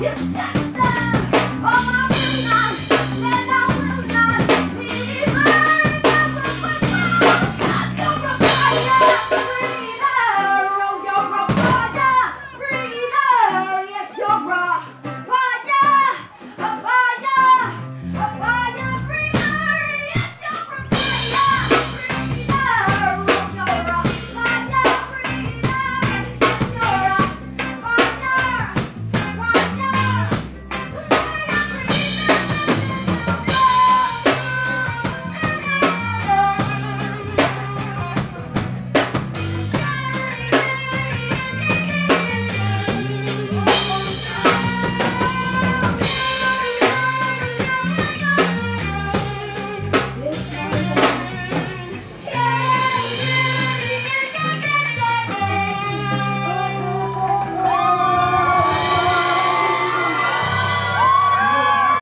Yes,